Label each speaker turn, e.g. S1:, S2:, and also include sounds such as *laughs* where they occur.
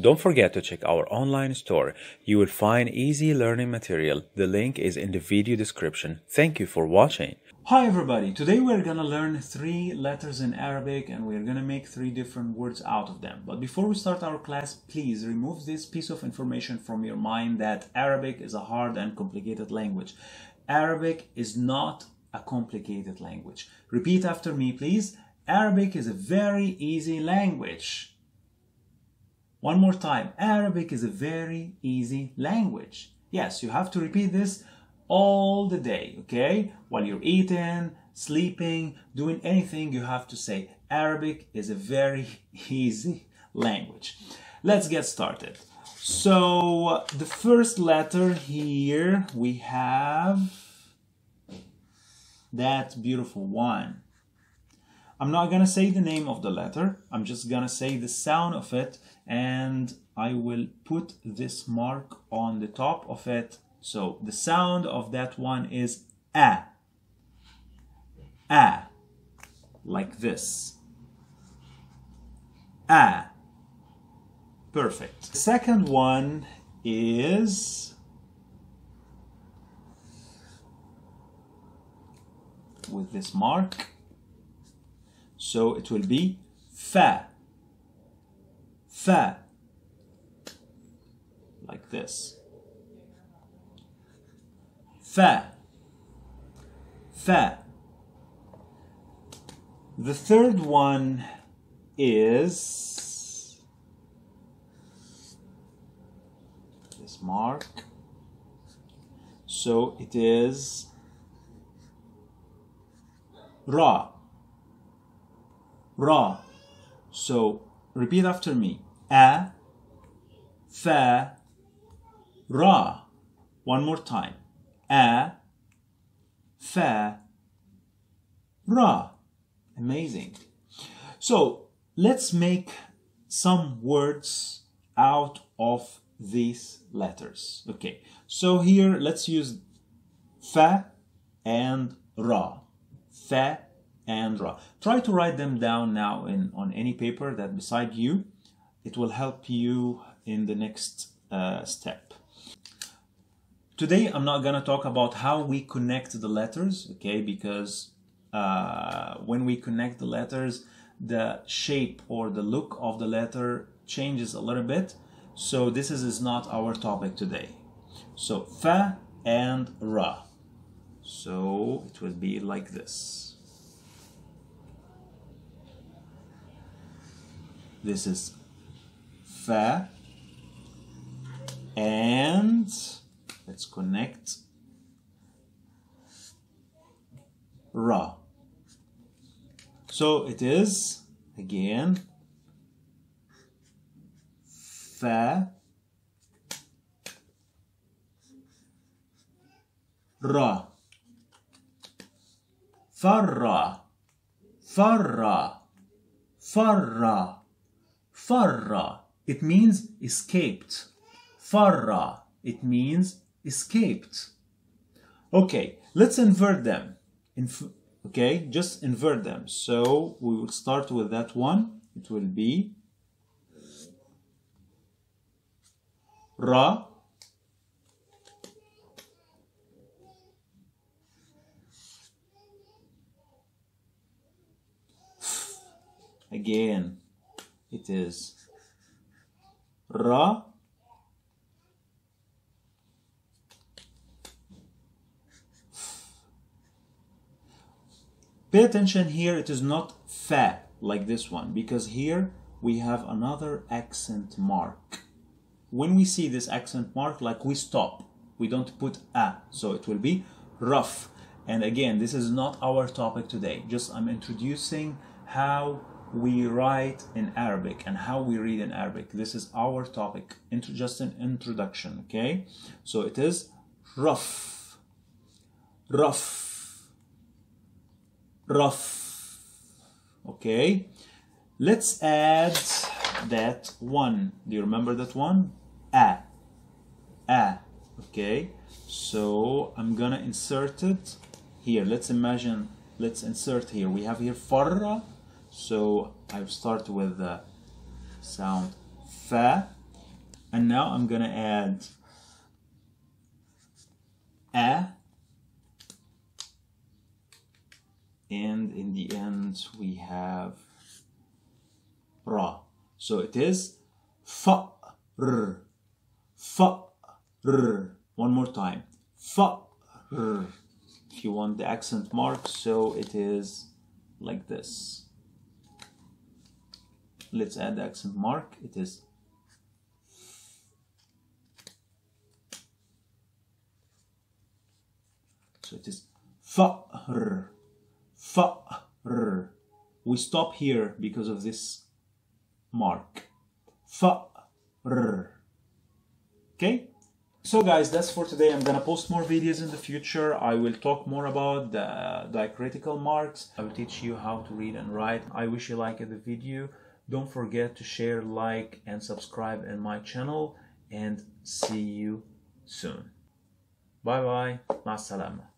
S1: Don't forget to check our online store. You will find easy learning material. The link is in the video description. Thank you for watching. Hi everybody, today we're gonna learn three letters in Arabic and we're gonna make three different words out of them. But before we start our class, please remove this piece of information from your mind that Arabic is a hard and complicated language. Arabic is not a complicated language. Repeat after me, please. Arabic is a very easy language. One more time, Arabic is a very easy language. Yes, you have to repeat this all the day, okay? While you're eating, sleeping, doing anything, you have to say Arabic is a very *laughs* easy language. Let's get started. So the first letter here we have that beautiful one. I'm not gonna say the name of the letter, I'm just gonna say the sound of it and I will put this mark on the top of it. So the sound of that one is a, a, like this. A. Perfect. The second one is with this mark. So it will be fa. Fa. Like this. Fa. Fa. The third one is this mark. So it is ra ra so repeat after me a, fa, ra. One more time. A, fa, ra. Amazing. So let's make some words out of these letters. Okay, so here let's use fa and ra. Fa and ra. Try to write them down now in on any paper that beside you it will help you in the next uh, step. Today I'm not gonna talk about how we connect the letters, okay, because uh, when we connect the letters, the shape or the look of the letter changes a little bit. So this is, is not our topic today. So fa and ra. So it will be like this. This is fa and let's connect. Ra. So it is again fa ra. Farra. Farra. Farra farra it means escaped. Farra, it means escaped. Okay, let's invert them. Inf okay, just invert them. So we will start with that one. It will be Ra again it is ra Pay attention here, it is not fa like this one, because here we have another accent mark. When we see this accent mark, like we stop, we don't put a, so it will be rough. And again, this is not our topic today, just I'm introducing how we write in Arabic and how we read in Arabic. This is our topic, just an introduction, okay? So it is rough, rough, rough, okay? Let's add that one. Do you remember that one? A, a, okay? So I'm gonna insert it here. Let's imagine, let's insert here. We have here farra, so I've started with the sound fa and now I'm gonna add a and in the end we have ra. So it is fa r fa r. One more time. Fa r. If you want the accent mark so it is like this Let's add accent mark. It is So it is fa r. Fa r. We stop here because of this mark. Fa r. Okay? So guys, that's for today. I'm gonna post more videos in the future. I will talk more about the diacritical marks. I will teach you how to read and write. I wish you liked the video. Don't forget to share, like, and subscribe in my channel. And see you soon. Bye bye. Ma salama.